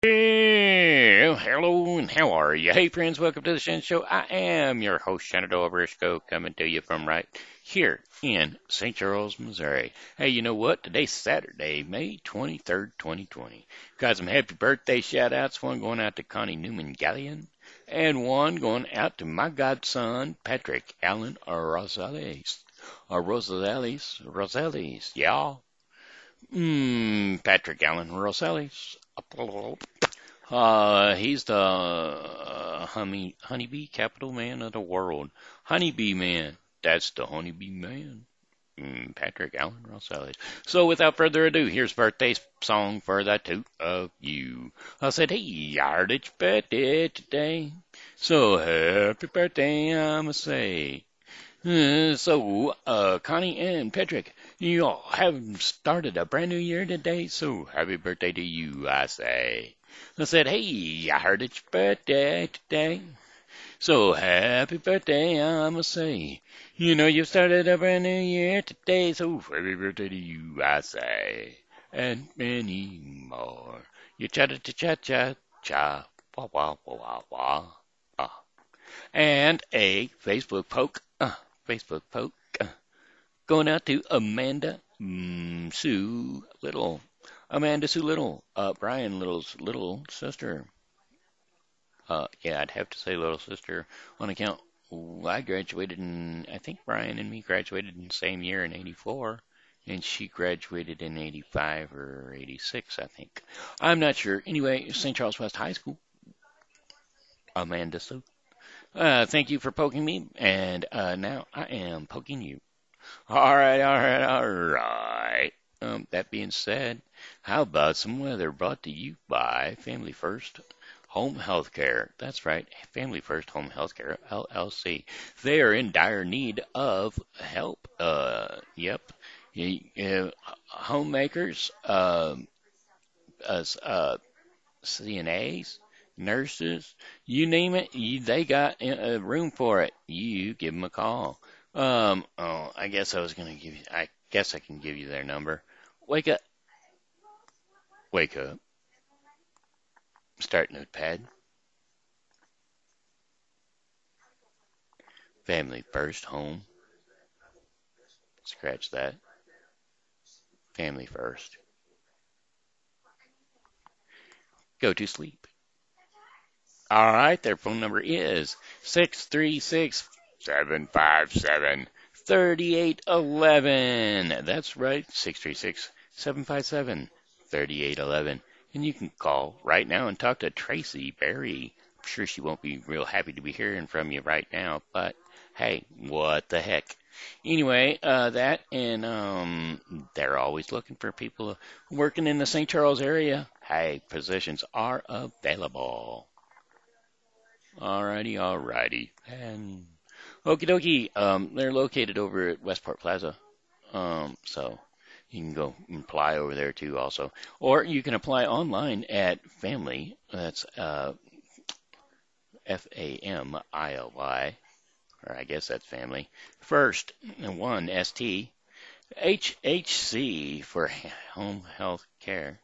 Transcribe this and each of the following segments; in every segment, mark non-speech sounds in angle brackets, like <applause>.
Hello and how are you? Hey friends, welcome to the Shen Show. I am your host, Shenandoah Briscoe, coming to you from right here in St. Charles, Missouri. Hey, you know what? Today's Saturday, May 23rd, 2020. Got some happy birthday shout outs. One going out to Connie Newman Gallion, and one going out to my godson, Patrick Allen Rosales. Or Rosales, Rosales, yeah. Mm, Patrick Allen Rosales. Uh, he's the uh, honey, honeybee capital man of the world. Honeybee man. That's the honeybee man. Mm, Patrick Allen Rosales. So without further ado, here's birthday song for the two of you. I said, hey, it's birthday today. So happy birthday, I'ma say. Uh, so, uh, Connie and Patrick, you all have started a brand new year today, so happy birthday to you, I say. I said, hey, I heard it's your birthday today. So happy birthday, I'ma say. You know you've started a brand new year today, so happy birthday to you, I say. And many more. You cha cha cha cha cha, wah wah wah wah wah. Ah. And a Facebook poke. Uh, Facebook poke uh, going out to Amanda mm, Sue Little. Amanda Sue Little, uh, Brian Little's little sister. Uh, yeah, I'd have to say little sister on account. I graduated in, I think Brian and me graduated in the same year in 84, and she graduated in 85 or 86, I think. I'm not sure. Anyway, St. Charles West High School. Amanda Sue. Uh, thank you for poking me, and uh, now I am poking you. All right, all right, all right. Um, that being said, how about some weather brought to you by Family First Home Healthcare? That's right, Family First Home Healthcare LLC. They are in dire need of help. Uh, yep. Uh, homemakers, um, uh, uh, CNAs, nurses, you name it, you, they got a room for it. You give them a call. Um, oh, I guess I was going to give you, I guess I can give you their number. Wake up. Wake up. Start notepad. Family first, home. Scratch that. Family first. Go to sleep. All right, their phone number is 636 757 3811. That's right, 636 757 3811. And you can call right now and talk to Tracy Berry. I'm sure she won't be real happy to be hearing from you right now, but hey, what the heck. Anyway, uh, that and um, they're always looking for people working in the St. Charles area. Hey, positions are available. Alrighty, alrighty. And okie dokie, um, they're located over at Westport Plaza. Um, so you can go apply over there too also. Or you can apply online at Family, that's uh, F-A-M-I-L-Y, or I guess that's Family, First, and one, S-T, H-H-C for Home Health Care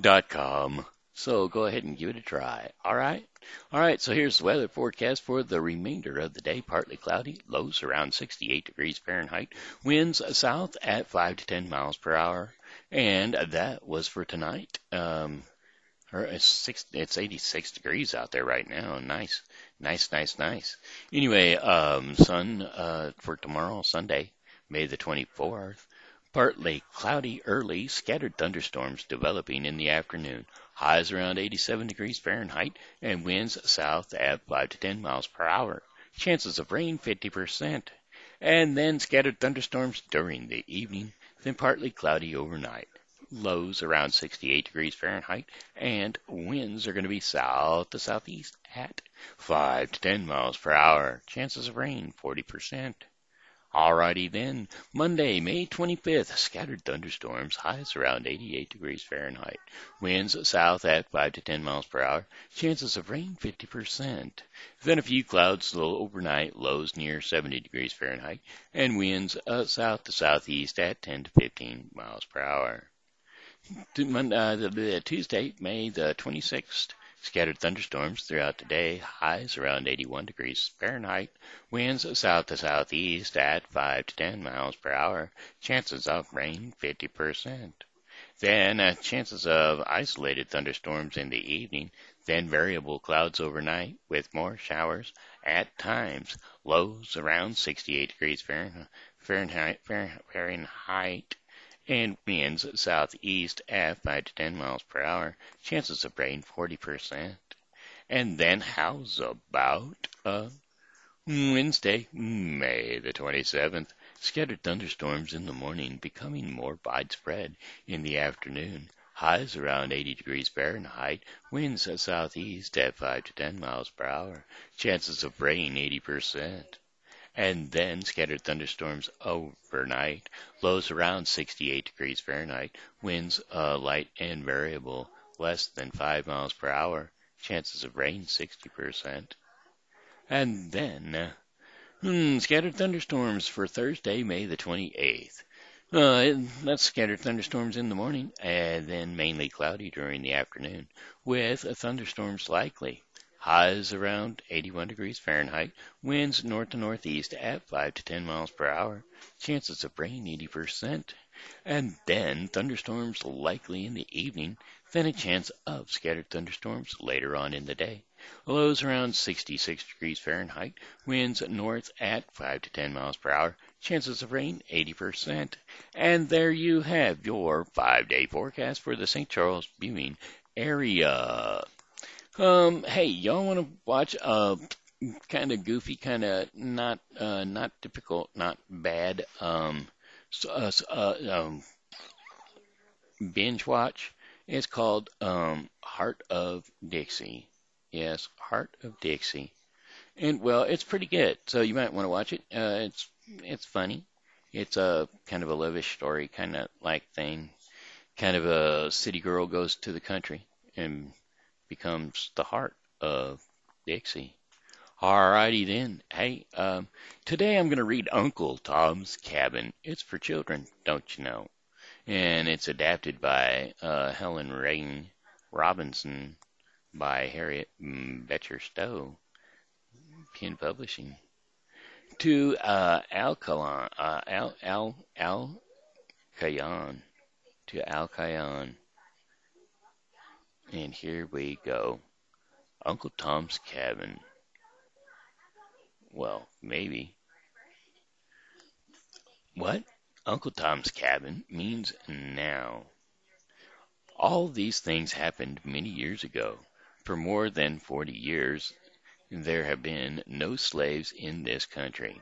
dot com. So go ahead and give it a try. All right. All right. So here's the weather forecast for the remainder of the day. Partly cloudy, lows around 68 degrees Fahrenheit, winds south at 5 to 10 miles per hour. And that was for tonight. Um, it's, six, it's 86 degrees out there right now. Nice, nice, nice, nice. Anyway, um, sun uh, for tomorrow, Sunday, May the 24th. Partly cloudy early, scattered thunderstorms developing in the afternoon. Highs around 87 degrees Fahrenheit and winds south at 5 to 10 miles per hour. Chances of rain 50%. And then scattered thunderstorms during the evening, then partly cloudy overnight. Lows around 68 degrees Fahrenheit and winds are going to be south to southeast at 5 to 10 miles per hour. Chances of rain 40%. Alrighty then. Monday, May 25th, scattered thunderstorms, highs around 88 degrees Fahrenheit. Winds south at 5 to 10 miles per hour. Chances of rain 50%. Then a few clouds low overnight, lows near 70 degrees Fahrenheit, and winds uh, south to southeast at 10 to 15 miles per hour. uh, Tuesday, May the 26th. Scattered thunderstorms throughout the day, highs around 81 degrees Fahrenheit, winds south to southeast at 5 to 10 miles per hour, chances of rain 50%. Then uh, chances of isolated thunderstorms in the evening, then variable clouds overnight with more showers at times, lows around 68 degrees Fahrenheit, Fahrenheit and winds southeast at 5 to 10 miles per hour, chances of rain 40%. And then how's about uh, Wednesday, May the 27th? Scattered thunderstorms in the morning, becoming more widespread in the afternoon. Highs around 80 degrees Fahrenheit, winds southeast at 5 to 10 miles per hour, chances of rain 80% and then scattered thunderstorms overnight. Lows around 68 degrees Fahrenheit. Winds uh, light and variable, less than 5 miles per hour. Chances of rain 60%. And then uh, hmm, scattered thunderstorms for Thursday, May the 28th. Uh, that's scattered thunderstorms in the morning, and then mainly cloudy during the afternoon, with thunderstorms likely. Highs around 81 degrees Fahrenheit. Winds north to northeast at 5 to 10 miles per hour. Chances of rain 80%. And then thunderstorms likely in the evening. Then a chance of scattered thunderstorms later on in the day. Lows around 66 degrees Fahrenheit. Winds north at 5 to 10 miles per hour. Chances of rain 80%. And there you have your five day forecast for the St. Charles viewing area. Um, hey, y'all want to watch a kind of goofy, kind of not uh, not typical, not bad um, uh, uh, um, binge watch? It's called um, Hart of Dixie. Yes, Hart of Dixie. And well, it's pretty good, so you might want to watch it. Uh, it's it's funny. It's a kind of a lovish story, kind of like thing. Kind of a city girl goes to the country and becomes the heart of Dixie. Alrighty then. Hey, um, today I'm going to read Uncle Tom's Cabin. It's for children, don't you know? And it's adapted by uh, Helen Ring Robinson by Harriet Beecher Stowe, Penn Publishing. To uh, Alcalon, uh, Al, Al, Al Kayan, to Al Kayan and here we go. Uncle Tom's Cabin. Well, maybe. What? Uncle Tom's Cabin means now. All these things happened many years ago. For more than 40 years, there have been no slaves in this country.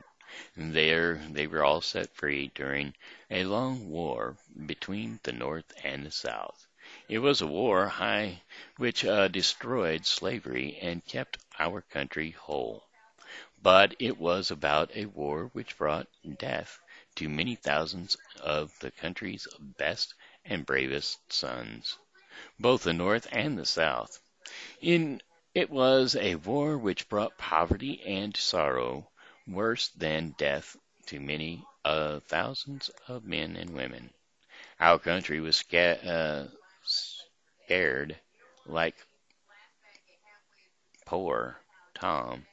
There, they were all set free during a long war between the North and the South. It was a war high which uh, destroyed slavery and kept our country whole. But it was about a war which brought death to many thousands of the country's best and bravest sons, both the North and the South. In it was a war which brought poverty and sorrow worse than death to many uh, thousands of men and women. Our country was sca- uh, scared like poor Tom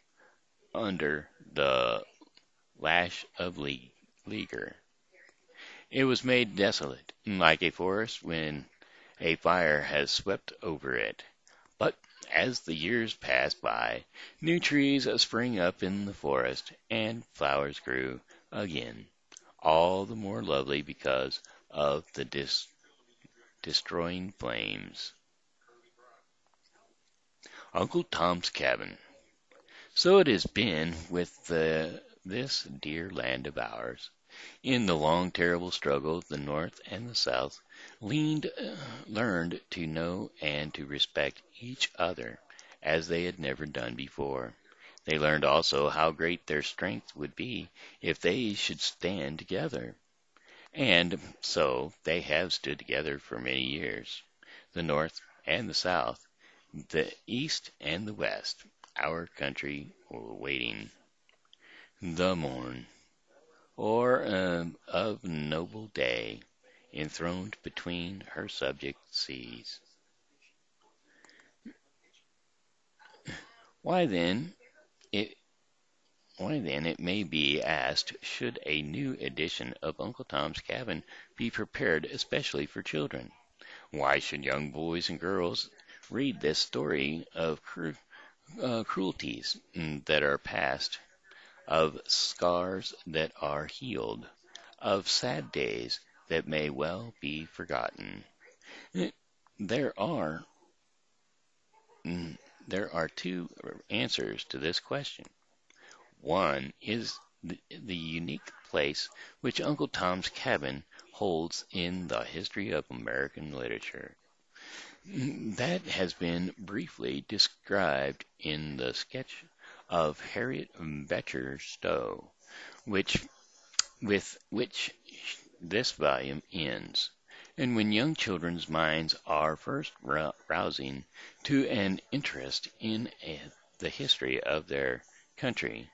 under the lash of Legree. It was made desolate, like a forest when a fire has swept over it. But as the years passed by, new trees spring up in the forest, and flowers grew again, all the more lovely because of the dis- destroying flames. Uncle Tom's Cabin. So it has been with the, this dear land of ours. In the long, terrible struggle, the North and the South leaned, uh, learned to know and to respect each other as they had never done before. They learned also how great their strength would be if they should stand together. And so they have stood together for many years, the North and the South, the East and the West, our country waiting the morn, or um, of noble day, enthroned between her subject seas. Why then, it why then, it may be asked, should a new edition of Uncle Tom's Cabin be prepared especially for children? Why should young boys and girls read this story of cru- uh, cruelties mm, that are past, of scars that are healed, of sad days that may well be forgotten? Eh, there are mm, there are two answers to this question. One is the, unique place which Uncle Tom's Cabin holds in the history of American literature. That has been briefly described in the sketch of Harriet Beecher Stowe, which with which this volume ends. And when young children's minds are first rousing to an interest in a, the history of their country,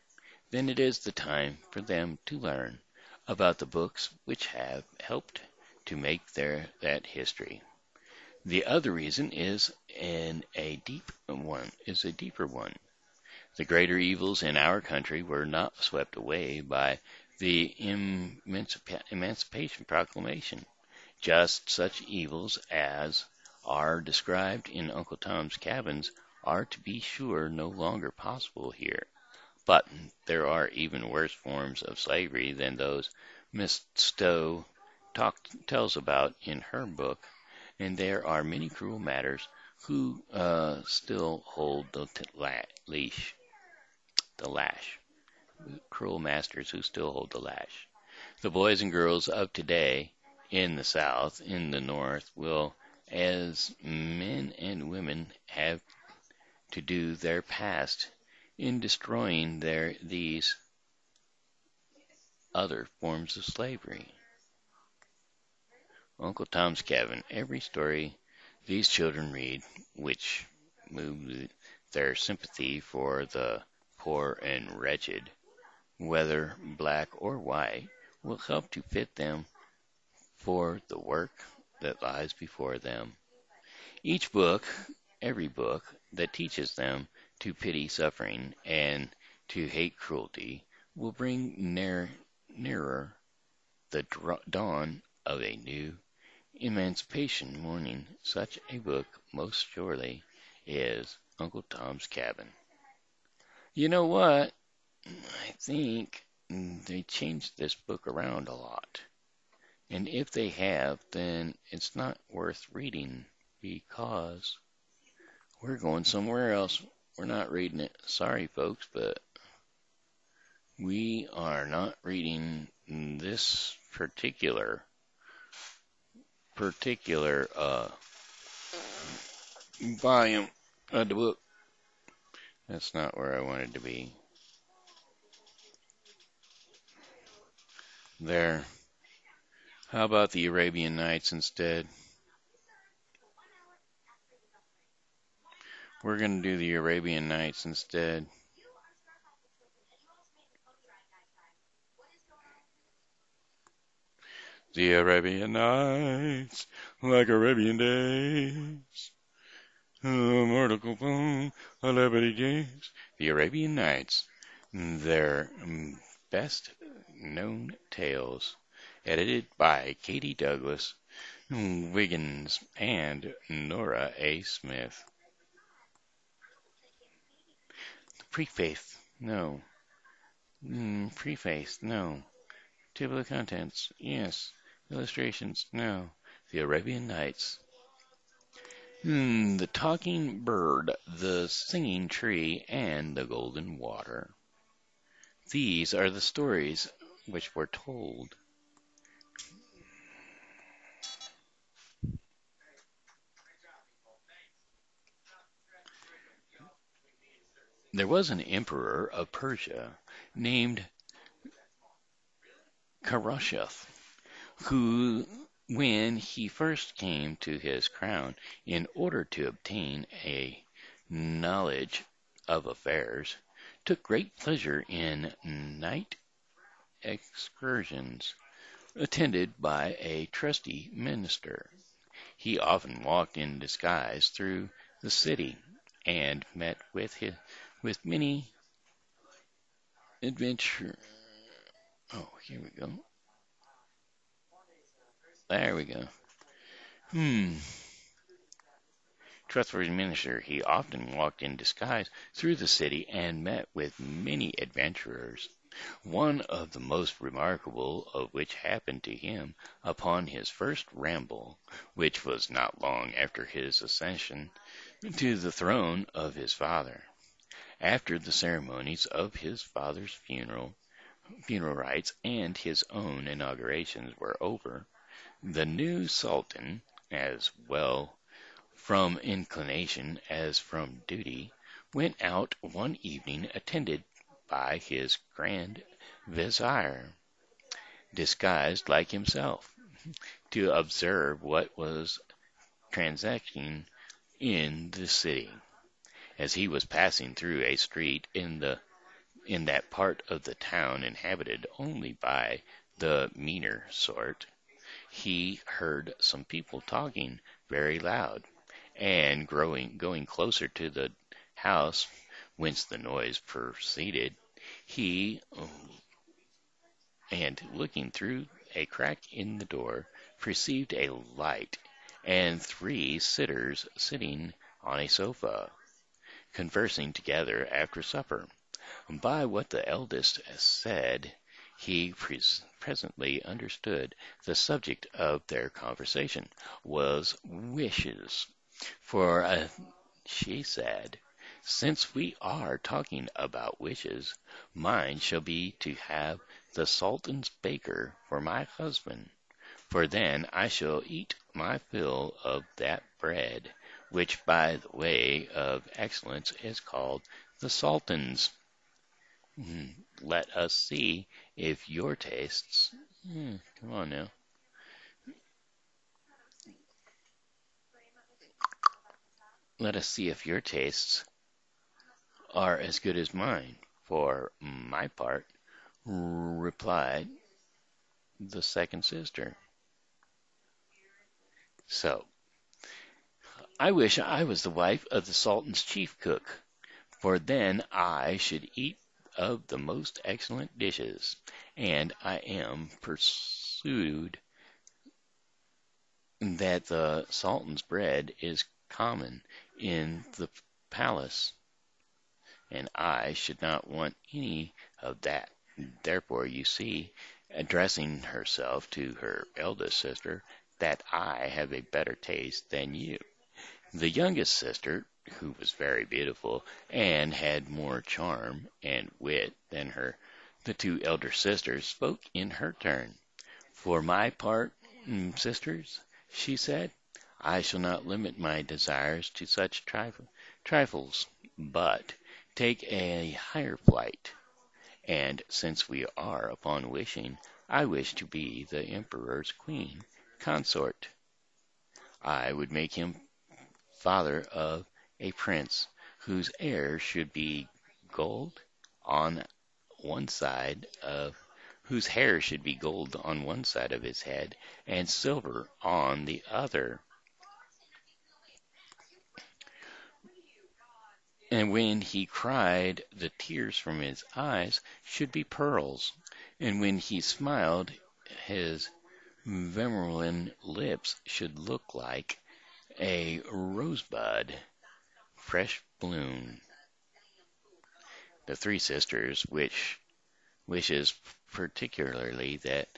then it is the time for them to learn about the books which have helped to make their that history. The other reason is an a deep one is a deeper one. The greater evils in our country were not swept away by the Emancipa- Emancipation Proclamation. Just such evils as are described in Uncle Tom's Cabins are to be sure no longer possible here. But there are even worse forms of slavery than those Miss Stowe talk, tells about in her book, and there are many cruel matters who uh, still hold the t- la- leash, the lash, cruel masters who still hold the lash. The boys and girls of today in the South, in the North, will, as men and women have to do their past in destroying their these other forms of slavery. Uncle Tom's Cabin, every story these children read, which moves their sympathy for the poor and wretched, whether black or white, will help to fit them for the work that lies before them. Each book, every book that teaches them to pity suffering and to hate cruelty will bring near, nearer the dawn of a new emancipation morning. Such a book most surely is Uncle Tom's Cabin. You know what? I think they changed this book around a lot. And if they have, then it's not worth reading because we're going somewhere else. We're not reading it. Sorry, folks, but we are not reading this particular particular uh, volume of the book. That's not where I wanted to be. There. How about the Arabian Nights instead? We're going to do the Arabian Nights instead. The Arabian Nights, like Arabian days. Mortal. The Arabian Nights, their mm, best known tales, edited by Katie Douglas, Wiggins, and Nora A. Smith. Preface, no. Mm, preface, no. Table of contents, yes. Illustrations, no. The Arabian Nights. Mm, the talking bird, the singing tree, and the golden water. These are the stories which were told. There was an emperor of Persia named Khosrow, who, when he first came to his crown, in order to obtain a knowledge of affairs, took great pleasure in night excursions attended by a trusty minister. He often walked in disguise through the city and met with his, with many adventure. Oh, here we go. There we go. Hmm. Trustworthy minister, he often walked in disguise through the city and met with many adventurers one of the most remarkable of which happened to him upon his first ramble, which was not long after his accession to the throne of his father. After the ceremonies of his father's funeral, funeral rites and his own inaugurations were over, the new sultan, as well from inclination as from duty, went out one evening attended by his grand vizier, disguised like himself, to observe what was transacting in the city. As he was passing through a street in the in that part of the town inhabited only by the meaner sort, he heard some people talking very loud, and growing going closer to the house whence the noise proceeded, he, and looking through a crack in the door, perceived a light and three sitters sitting on a sofa, conversing together after supper. By what the eldest said, he pres- presently understood the subject of their conversation was wishes. For uh, she said, since we are talking about wishes, mine shall be to have the Sultan's baker for my husband, for then I shall eat my fill of that bread, which by the way of excellence is called the Sultan's. Hmm, let us see if your tastes. Hmm, come on now. Let us see if your tastes are as good as mine, for my part, replied the second sister. So, I wish I was the wife of the Sultan's chief cook, for then I should eat of the most excellent dishes, and I am persuaded that the Sultan's bread is common in the palace and I should not want any of that. Therefore, you see, addressing herself to her eldest sister, that I have a better taste than you. The youngest sister, who was very beautiful and had more charm and wit than her the two elder sisters, spoke in her turn. For my part, mm, sisters, she said, I shall not limit my desires to such trifle, trifles, but take a higher flight. And since we are upon wishing, I wish to be the Emperor's queen consort. I would make him father of a prince whose heir should be gold on one side of whose hair should be gold on one side of his head and silver on the other. And when he cried, the tears from his eyes should be pearls, and when he smiled, his vermilion lips should look like a rosebud, fresh bloom. The three sisters, which wishes particularly that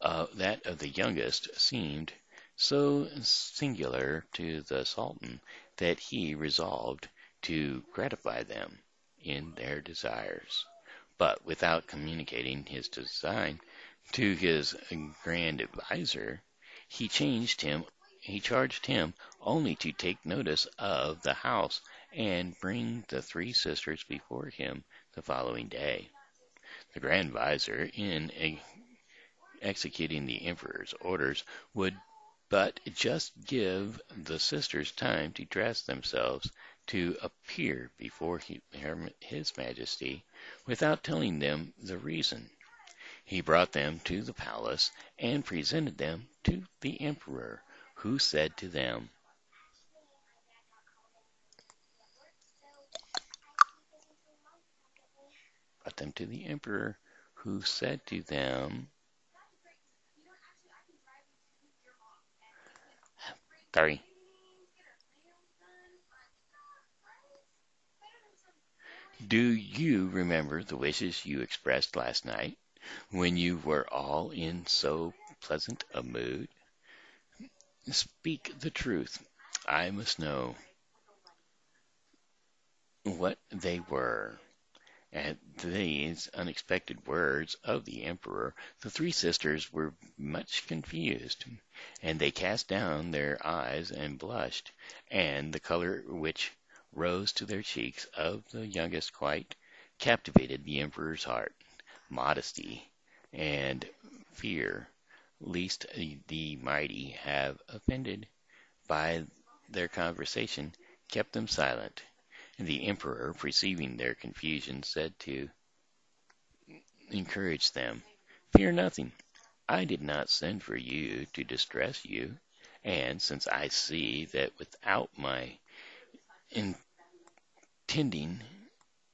uh, that of the youngest seemed so singular to the Sultan that he resolved to gratify them in their desires, but without communicating his design to his grand adviser, he changed him he charged him only to take notice of the house and bring the three sisters before him the following day. The grand vizier, in executing the emperor's orders, would but just give the sisters time to dress themselves to appear before he, His Majesty without telling them the reason. He brought them to the palace and presented them to the emperor, who said to them, brought them to the emperor, who said to them, sorry, Do you remember the wishes you expressed last night when you were all in so pleasant a mood? Speak the truth. I must know what they were. At these unexpected words of the emperor, the three sisters were much confused, and they cast down their eyes and blushed, and the color which rose to their cheeks of the youngest quite captivated the emperor's heart. Modesty and fear lest the mighty have offended by their conversation kept them silent. And the emperor, perceiving their confusion, said to encourage them, Fear nothing. I did not send for you to distress you, and since I see that without my intending,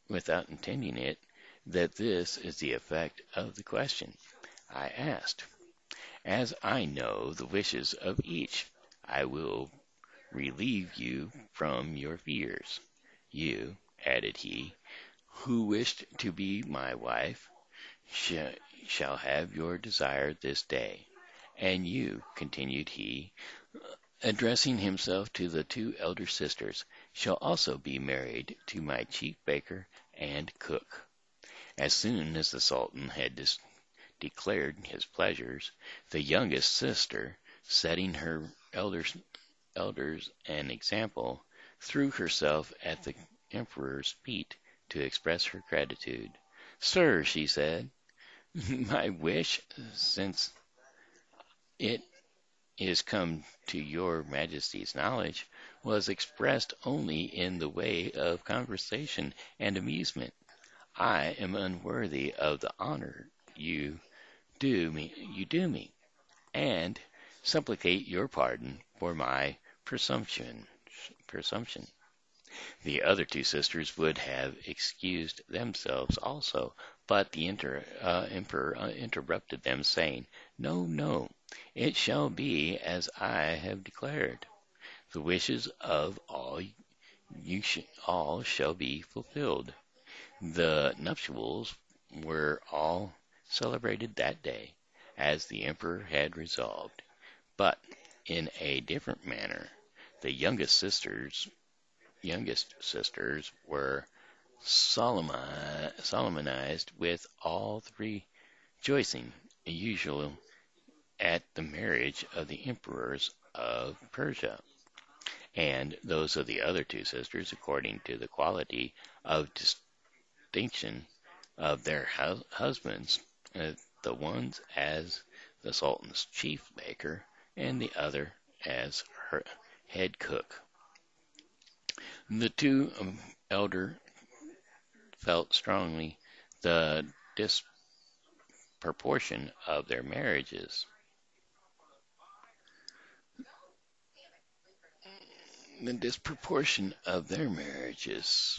without intending it, that this is the effect of the question I asked. As I know the wishes of each, I will relieve you from your fears. You, added he, who wished to be my wife, sh shall have your desire this day. And you, continued he, addressing himself to the two elder sisters, shall also be married to my chief baker and cook. As soon as the Sultan had dis- declared his pleasures, the youngest sister, setting her elders, elders an example, threw herself at the emperor's feet to express her gratitude. Sir, she said, <laughs> my wish, since it is come to your majesty's knowledge, was expressed only in the way of conversation and amusement. I am unworthy of the honor you do me you do me, and supplicate your pardon for my presumption presumption. The other two sisters would have excused themselves also, but the inter, uh, emperor uh, interrupted them, saying, No, no, it shall be as I have declared. The wishes of all you sh- all shall be fulfilled. The nuptials were all celebrated that day, as the emperor had resolved, but in a different manner. The youngest sisters youngest sisters were solemnized with all the rejoicing usual at the marriage of the emperors of Persia, and those of the other two sisters according to the quality of distinction of their husbands, uh, the ones as the Sultan's chief baker, and the other as her head cook. The two um, elder felt strongly the disproportion of their marriages. The disproportion of their marriages.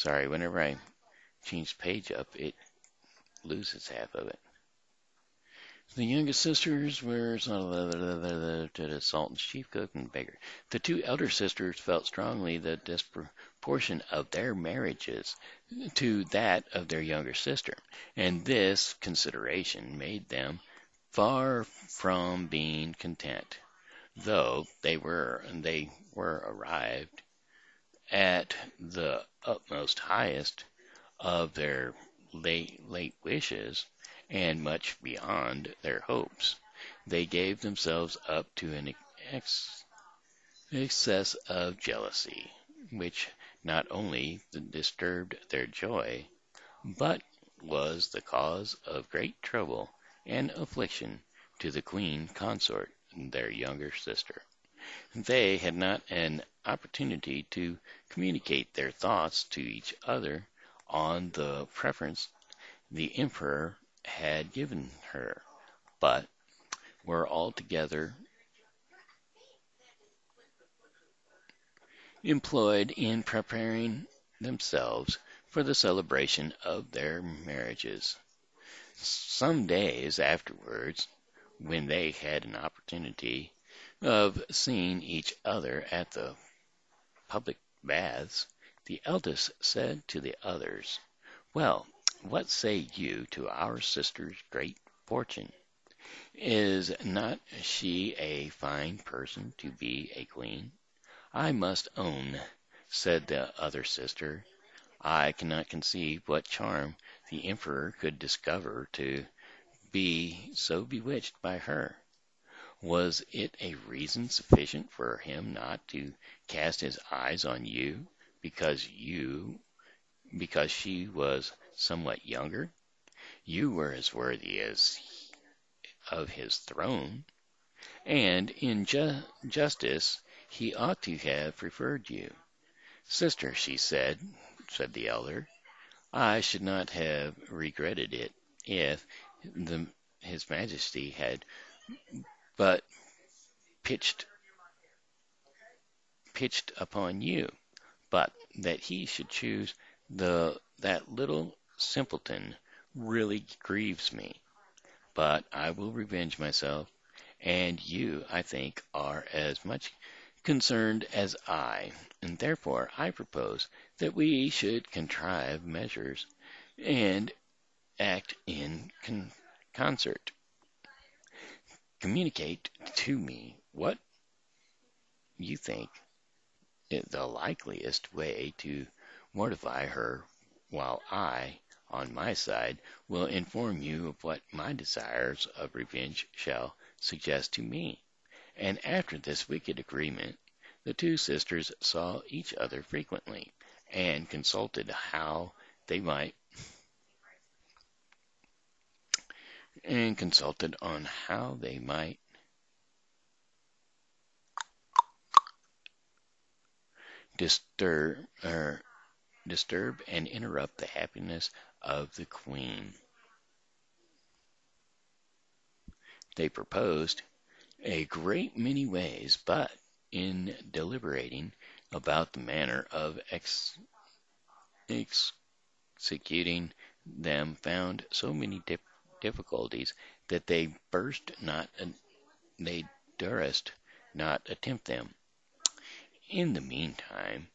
Sorry, whenever I change page up, it loses half of it. The youngest sisters were the Sultan's chief cook and baker. The two elder sisters felt strongly the disproportion of their marriages to that of their younger sister, and this consideration made them far from being content, though they were and they were arrived at the utmost highest of their late, late wishes, and much beyond their hopes. They gave themselves up to an ex- excess of jealousy, which not only disturbed their joy, but was the cause of great trouble and affliction to the queen consort, their younger sister. They had not an opportunity to communicate their thoughts to each other on the preference the emperor had given her, but were altogether employed in preparing themselves for the celebration of their marriages. Some days afterwards, when they had an opportunity of seeing each other at the public baths, the eldest said to the others, Well, what say you to our sister's great fortune? Is not she a fine person to be a queen? I must own, said the other sister, I cannot conceive what charm the emperor could discover to be so bewitched by her. Was it a reason sufficient for him not to cast his eyes on you because you because she was somewhat younger? You were as worthy as of his throne, and in ju- justice he ought to have preferred you. Sister, she said, said the elder, I should not have regretted it if the, his majesty had but pitched pitched upon you, but that he should choose the that little simpleton really grieves me. But I will revenge myself, and you, I think, are as much concerned as I, and therefore I propose that we should contrive measures and act in con- concert. Communicate to me what you think the likeliest way to mortify her, while I, on my side, will inform you of what my desires of revenge shall suggest to me. And after this wicked agreement, the two sisters saw each other frequently, and consulted how they might and consulted on how they might disturb er, disturb and interrupt the happiness of the queen. They proposed a great many ways, but in deliberating about the manner of ex- executing them found so many difficulties that they burst not they durst not attempt them. In the meantime,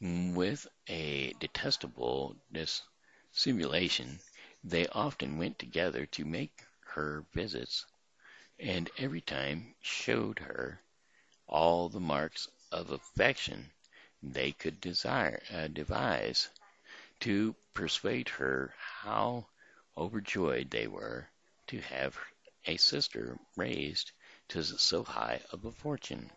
with a detestable dissimulation, they often went together to make her visits, and every time showed her all the marks of affection they could desire uh, devise to persuade her how overjoyed they were to have a sister raised to so high of a fortune.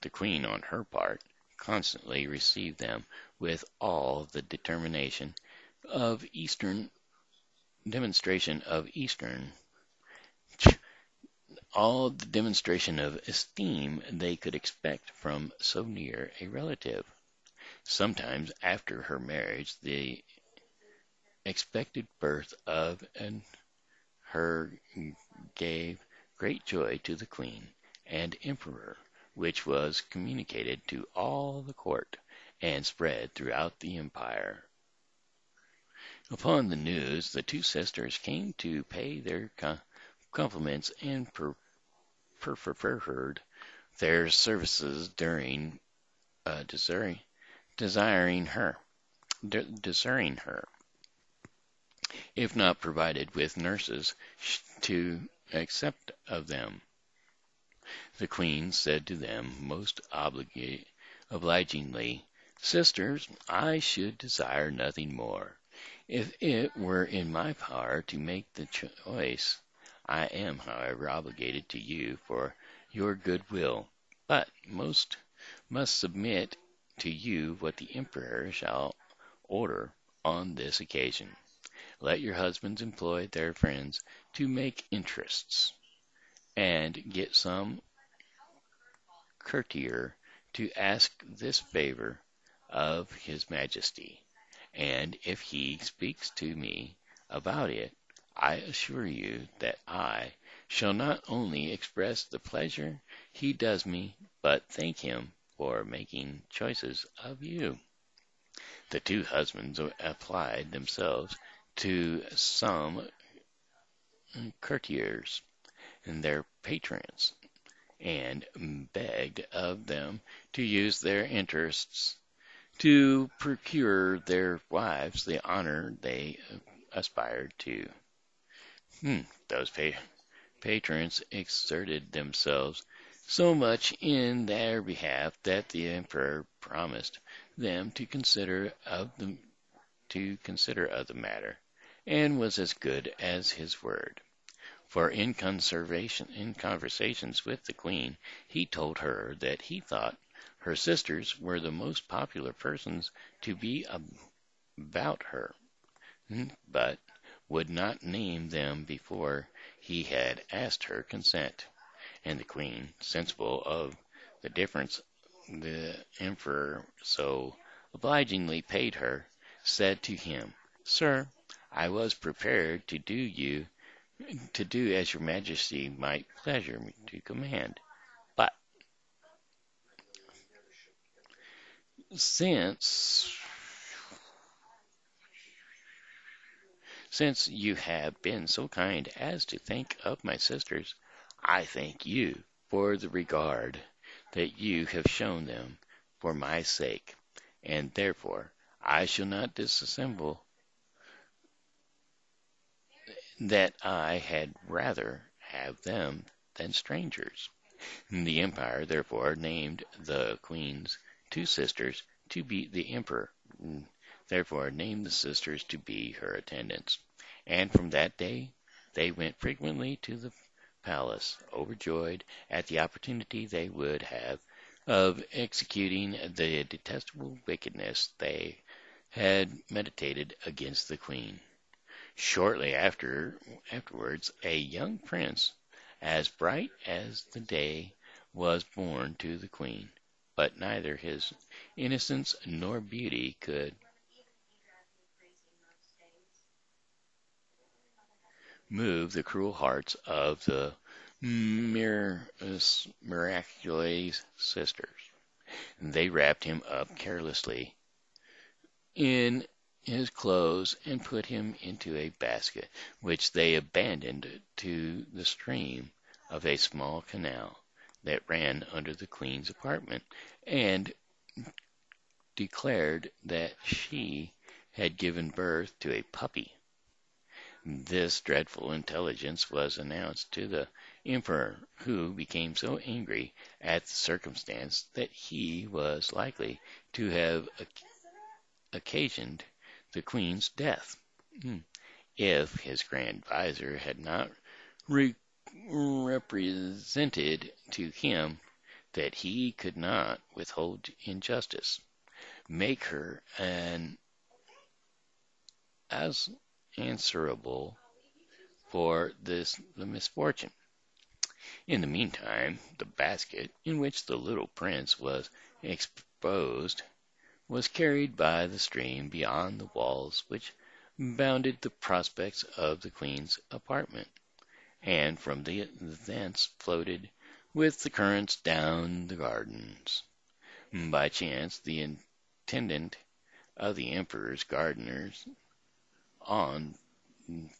The queen, on her part, constantly received them with all the determination of Eastern demonstration of Eastern all the demonstration of esteem they could expect from so near a relative. Sometimes after her marriage, the expected birth of an, her gave great joy to the queen and emperor, which was communicated to all the court and spread throughout the empire. Upon the news, the two sisters came to pay their compliments and preferred their services during uh, desiring, desiring her, de- desiring her, if not provided with nurses to accept of them. The queen said to them most obligingly, Sisters, I should desire nothing more. If it were in my power to make the choice, I am, however, obligated to you for your good will, but most must submit to you what the emperor shall order on this occasion. Let your husbands employ their friends to make interests, and get some courtier to ask this favor of his majesty, and if he speaks to me about it, I assure you that I shall not only express the pleasure he does me, but thank him for making choices of you. The two husbands applied themselves to some courtiers and their patrons, and begged of them to use their interests to procure their wives the honor they aspired to. Hmm, those pa- patrons exerted themselves so much in their behalf that the emperor promised them to consider of the to consider of the matter, and was as good as his word. For in in conversations with the queen, he told her that he thought her sisters were the most popular persons to be about her, hmm, but would not name them before he had asked her consent. And the queen, sensible of the difference the emperor so obligingly paid her, said to him, Sir, I was prepared to do you to do as your majesty might pleasure me to command. But since since you have been so kind as to think of my sisters, I thank you for the regard that you have shown them for my sake, and therefore I shall not disassemble that I had rather have them than strangers. The empire therefore named the queen's two sisters to be the emperor, therefore named the sisters to be her attendants. And from that day they went frequently to the palace, overjoyed at the opportunity they would have of executing the detestable wickedness they had meditated against the queen. Shortly after afterwards a young prince, as bright as the day, was born to the queen, but neither his innocence nor beauty could move the cruel hearts of the miraculous sisters. They wrapped him up carelessly in his clothes and put him into a basket, which they abandoned to the stream of a small canal that ran under the queen's apartment, and declared that she had given birth to a puppy. This dreadful intelligence was announced to the emperor, who became so angry at the circumstance that he was likely to have occasioned the queen's death, hmm. if his grand vizier had not re- represented to him that he could not withhold injustice, make her an as answerable for this the misfortune. In the meantime, the basket in which the little prince was exposed was carried by the stream beyond the walls which bounded the prospects of the queen's apartment, and from the, thence floated with the currents down the gardens. By chance, the intendant of the emperor's gardeners, on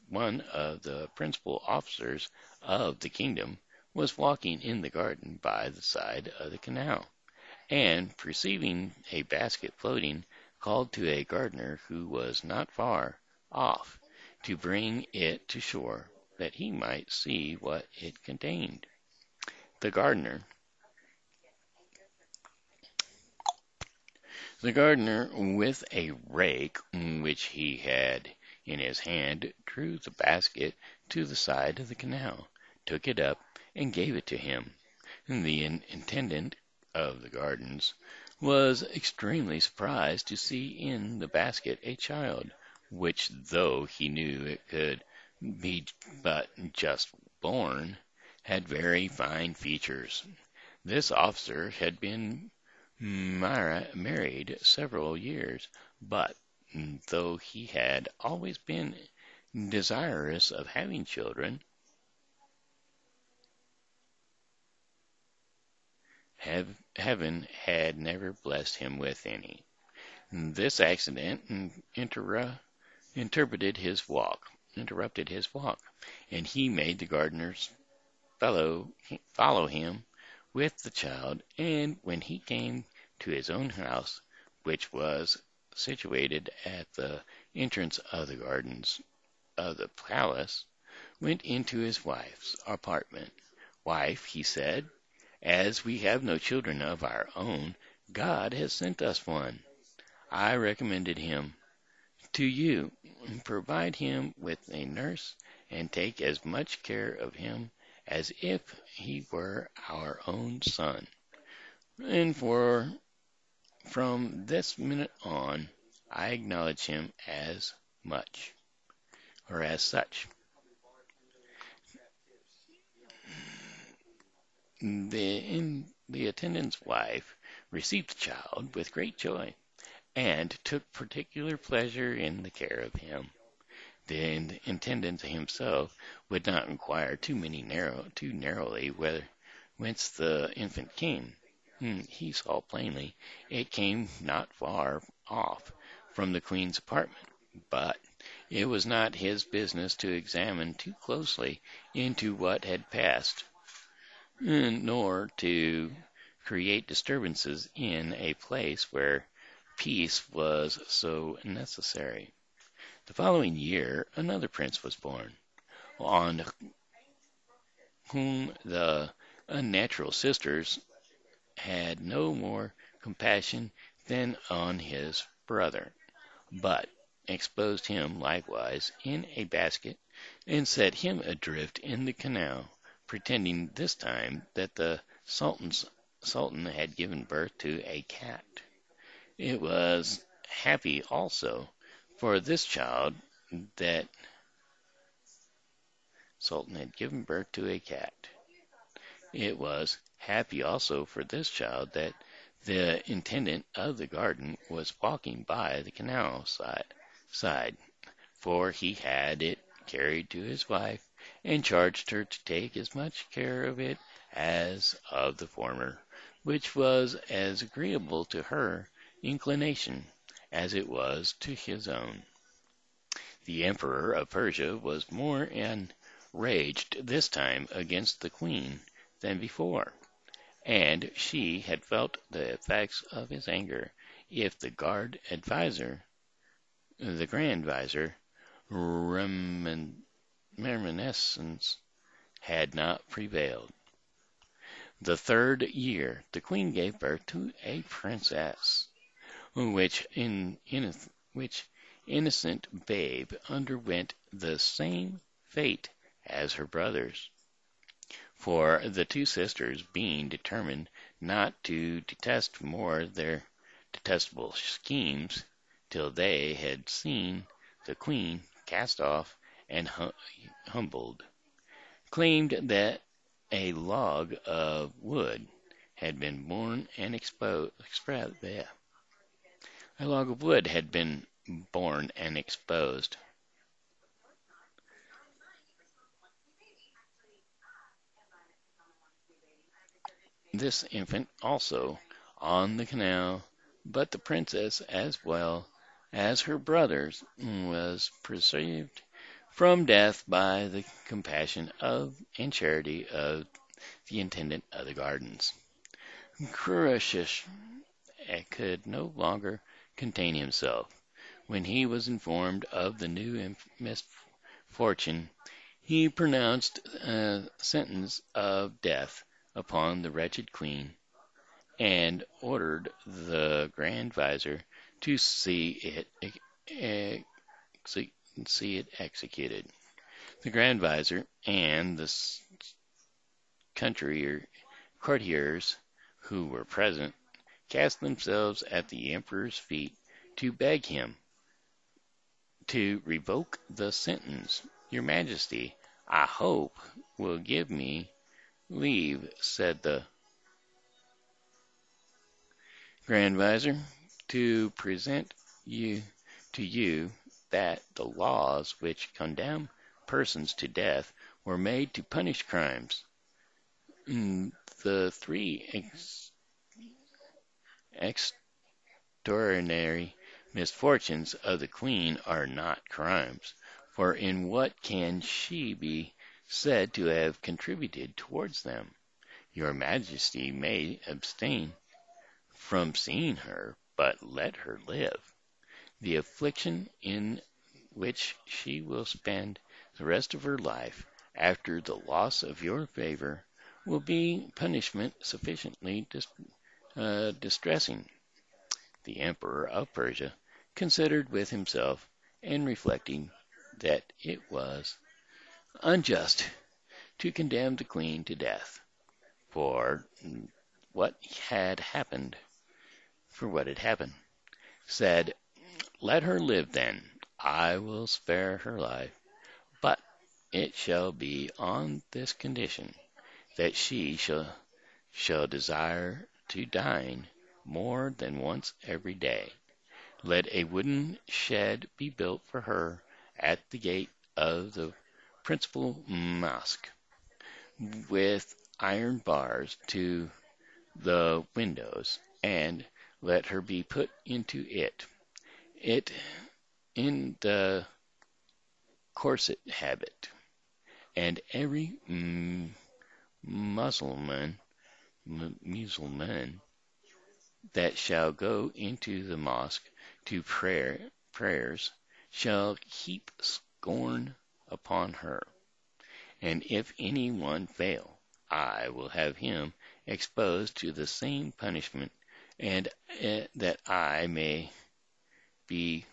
one of the principal officers of the kingdom, was walking in the garden by the side of the canal and perceiving a basket floating, called to a gardener who was not far off to bring it to shore that he might see what it contained. The gardener The gardener, with a rake which he had in his hand, drew the basket to the side of the canal, took it up, and gave it to him. The intendant of the gardens, was extremely surprised to see in the basket a child, which, though he knew it could be but just born, had very fine features. This officer had been married several years, but though he had always been desirous of having children, heaven had never blessed him with any. This accident inter interpreted his walk, interrupted his walk, and he made the gardeners follow follow him with the child, and when he came to his own house, which was situated at the entrance of the gardens of the palace, went into his wife's apartment. Wife, he said, as we have no children of our own, God has sent us one. I recommended him to you. Provide him with a nurse and take as much care of him as if he were our own son. And for from this minute on, I acknowledge him as much, or as such. The, attendant's wife received the child with great joy, and took particular pleasure in the care of him. The intendant himself would not inquire too many narrow too narrowly whether whence the infant came. Hmm, he saw plainly it came not far off from the queen's apartment, but it was not his business to examine too closely into what had passed nor to create disturbances in a place where peace was so necessary. The following year another prince was born, on whom the unnatural sisters had no more compassion than on his brother, but exposed him likewise in a basket, and set him adrift in the canal pretending this time that the Sultan's Sultan had given birth to a cat. It was happy also for this child that Sultan had given birth to a cat. It was happy also for this child that the intendant of the garden was walking by the canal side, side for he had it carried to his wife and charged her to take as much care of it as of the former, which was as agreeable to her inclination as it was to his own. The Emperor of Persia was more enraged this time against the Queen than before, and she had felt the effects of his anger if the guard adviser, the Grand Vizier, Remen reminiscence had not prevailed. The third year the queen gave birth to a princess, which in, in which innocent babe underwent the same fate as her brothers. For the two sisters, being determined not to detest more their detestable schemes till they had seen the queen cast off and humbled, claimed that a log of wood had been born and exposed. There. A log of wood had been born and exposed. This infant also on the canal, but the princess as well as her brothers was preserved from death by the compassion of and charity of the intendant of the gardens. Croesus could no longer contain himself. When he was informed of the new misfortune, he pronounced a sentence of death upon the wretched queen, and ordered the Grand Vizier to see it see it executed. The Grand Vizier and the country courtiers who were present cast themselves at the emperor's feet to beg him to revoke the sentence. Your Majesty, I hope, will give me leave, said the Grand Vizier, to present you to you that the laws which condemn persons to death were made to punish crimes. Mm, the three ex- extraordinary misfortunes of the Queen are not crimes, for in what can she be said to have contributed towards them? Your Majesty may abstain from seeing her, but let her live. The affliction in which she will spend the rest of her life after the loss of your favor will be punishment sufficiently dis- uh, distressing. The Emperor of Persia considered with himself and reflecting that it was unjust to condemn the queen to death for what had happened, for what had happened, said, Let her live then. I will spare her life, but it shall be on this condition that she shall, shall desire to dine more than once every day. Let a wooden shed be built for her at the gate of the principal mosque, with iron bars to the windows, and let her be put into it. It in the corset habit, and every mm, that shall go into the mosque to prayer prayers shall heap scorn upon her. And if any one fail, I will have him exposed to the same punishment, and uh, that I may be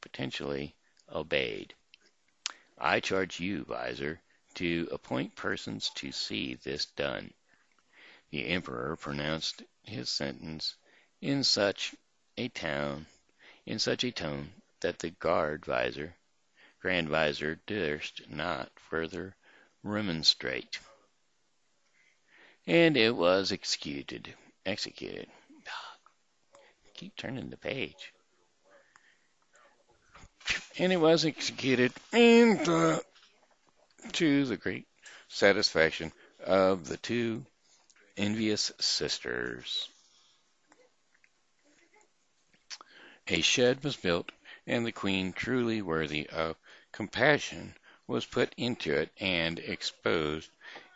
potentially obeyed. I charge you, Vizier, to appoint persons to see this done. The emperor pronounced his sentence in such a town, in such a tone that the guard vizier, grand vizier, durst not further remonstrate, and it was executed. Executed. Ah, keep turning the page. And it was executed, and uh, to the great satisfaction of the two envious sisters. A shed was built, and the queen, truly worthy of compassion, was put into it and exposed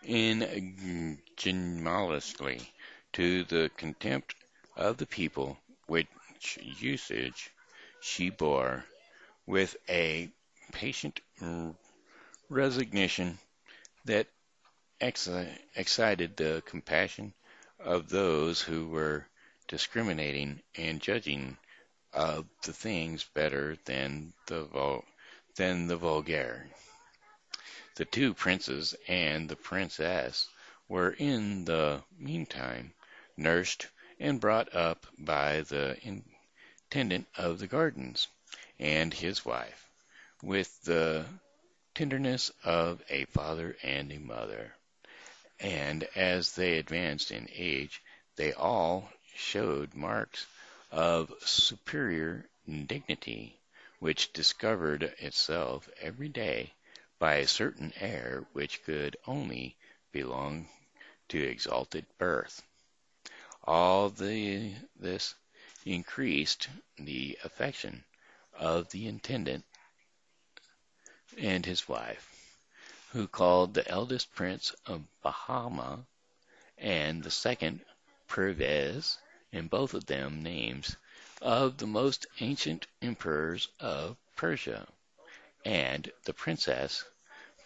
ingeniously to the contempt of the people, which usage she bore with a patient resignation that excited the compassion of those who were discriminating and judging of the things better than the vul- than the vulgar. The two princes and the princess were in the meantime nursed and brought up by the intendant of the gardens and his wife, with the tenderness of a father and a mother. And as they advanced in age, they all showed marks of superior dignity, which discovered itself every day by a certain air which could only belong to exalted birth. All the, this increased the affection of the intendant and his wife, who called the eldest prince of Bahman and the second Pervez, and both of them names of the most ancient emperors of Persia, and the princess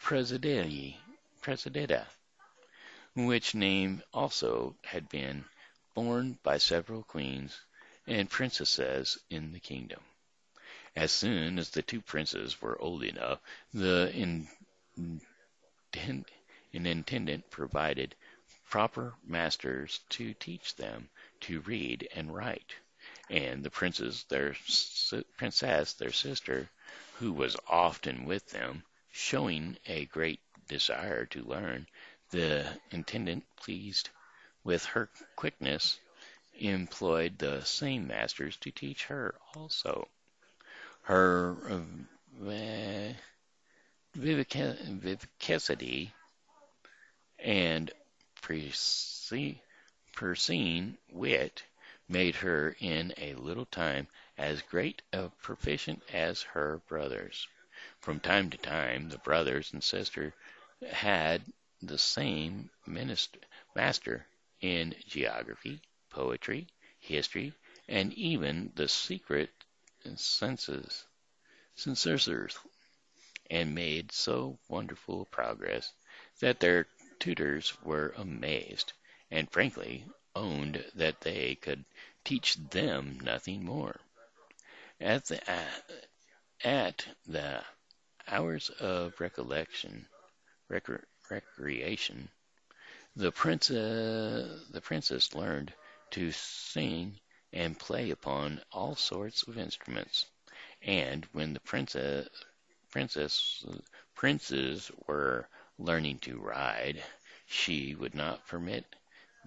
Parizade, which name also had been borne by several queens and princesses in the kingdom. As soon as the two princes were old enough, the intendant provided proper masters to teach them to read and write, and the princess, their princess, their sister, who was often with them, showing a great desire to learn, the intendant, pleased with her quickness employed the same masters to teach her also. Her uh, vivacity and perceiving wit made her in a little time as great a proficient as her brothers. From time to time the brothers and sister had the same minister, master in geography, poetry, history, and even the secret senses, censuses, and made so wonderful progress that their tutors were amazed, and frankly owned that they could teach them nothing more. At the, uh, at the hours of recollection, recre- recreation, the princess, the princess learned to sing and play upon all sorts of instruments. And when the princess, princess, princes were learning to ride, she would not permit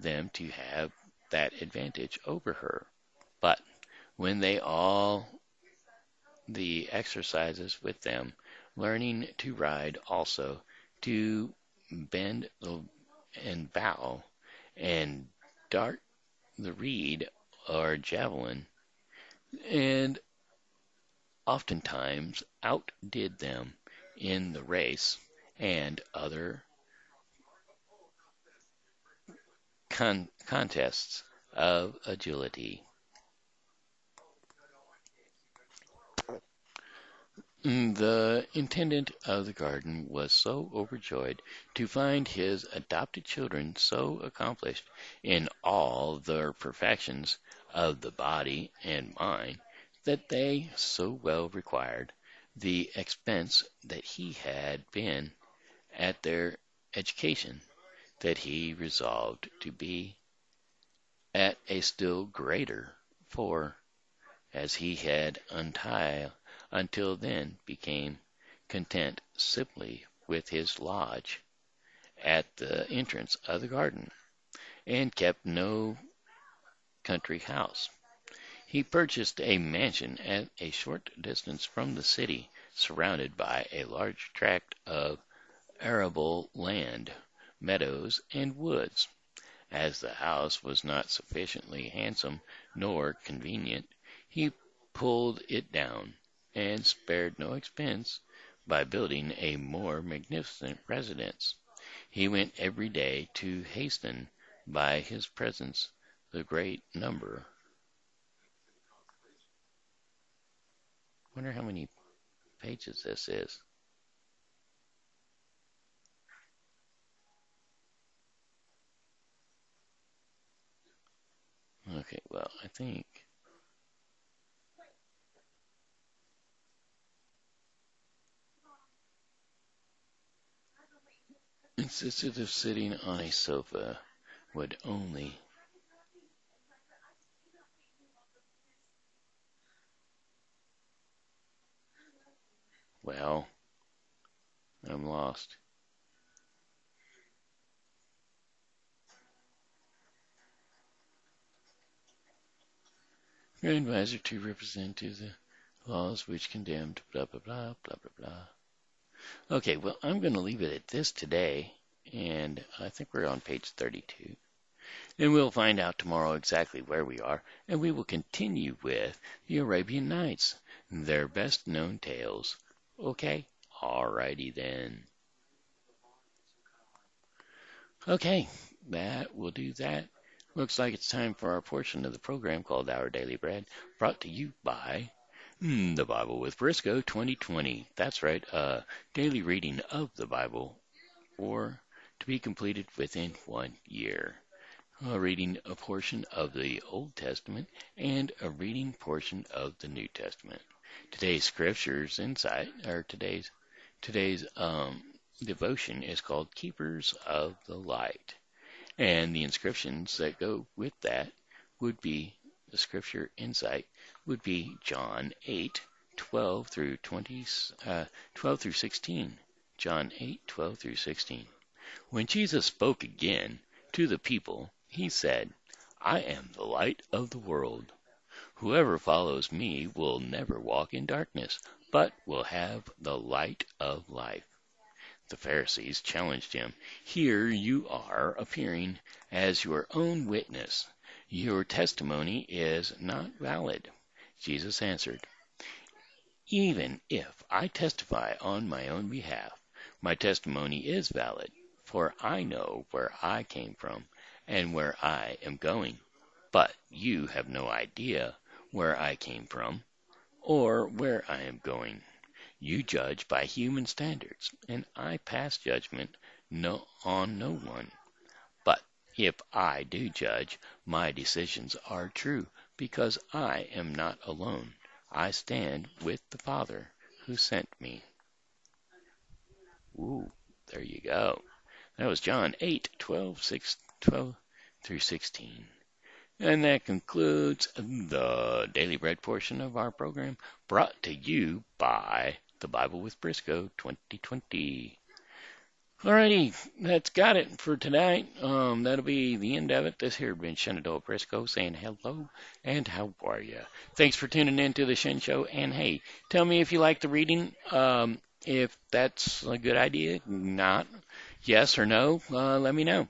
them to have that advantage over her. But when they all the exercises with them, learning to ride also, to bend and bow, and dart the reed or javelin, and oftentimes outdid them in the race and other con- contests of agility. The intendant of the garden was so overjoyed to find his adopted children so accomplished in all their perfections of the body and mind that they so well required the expense that he had been at their education that he resolved to be at a still greater, for, as he had until until then became content simply with his lodge at the entrance of the garden, and kept no country house. He purchased a mansion at a short distance from the city, surrounded by a large tract of arable land, meadows, and woods. As the house was not sufficiently handsome nor convenient, he pulled it down and spared no expense by building a more magnificent residence. He went every day to hasten by his presence the great number. Wonder how many pages this is. Okay, well, I think insisted of sitting on a sofa would only well I'm lost Grand advisor to represent to the laws which condemned blah blah blah blah blah blah Okay, well, I'm going to leave it at this today, and I think we're on page 32. And we'll find out tomorrow exactly where we are, and we will continue with the Arabian Nights, their best known tales. Okay? Alrighty then. Okay, that will do that. Looks like it's time for our portion of the program called Our Daily Bread, brought to you by Hmm, the Bible with Briscoe 2020. That's right, a daily reading of the Bible, or to be completed within one year. A reading a portion of the Old Testament and a reading portion of the New Testament. Today's scriptures insight, or today's today's um, devotion is called Keepers of the Light, and the inscriptions that go with that would be the scripture insight would be John 8, 12 through 20, uh, 12 through 16. John 8, 12 through 16. When Jesus spoke again to the people, he said, I am the light of the world. Whoever follows me will never walk in darkness, but will have the light of life. The Pharisees challenged him. Here you are appearing as your own witness. Your testimony is not valid. Jesus answered, Even if I testify on my own behalf, my testimony is valid, for I know where I came from and where I am going. But you have no idea where I came from or where I am going. You judge by human standards, and I pass judgment no, on no one. But if I do judge, my decisions are true, because I am not alone. I stand with the Father who sent me. Ooh, there you go. That was John 8, 12, 6, 12 through 16. And that concludes the Daily Bread portion of our program brought to you by the Bible with Briscoe 2020. Alrighty, that's got it for tonight. Um, that'll be the end of it. This here has been Shenandoah Briscoe saying hello and how are you? Thanks for tuning in to the Shen Show. And hey, tell me if you like the reading. Um, if that's a good idea, not yes or no, uh, let me know.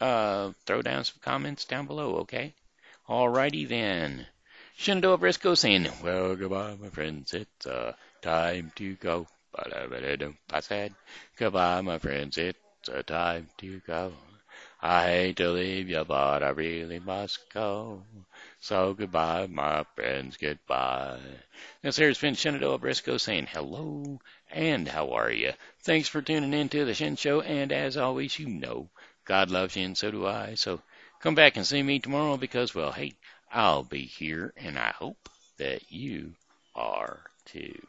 Uh, throw down some comments down below, okay? Alrighty then. Shenandoah Briscoe saying, well, goodbye, my friends. It's uh, time to go. I said, goodbye, my friends. It's a time to go. I hate to leave you, but I really must go. So goodbye, my friends, goodbye. This here's been Shenandoah Briscoe saying hello and how are you? Thanks for tuning in to the Shen Show, and as always, you know, God loves you and so do I. So come back and see me tomorrow because, well, hey, I'll be here and I hope that you are too.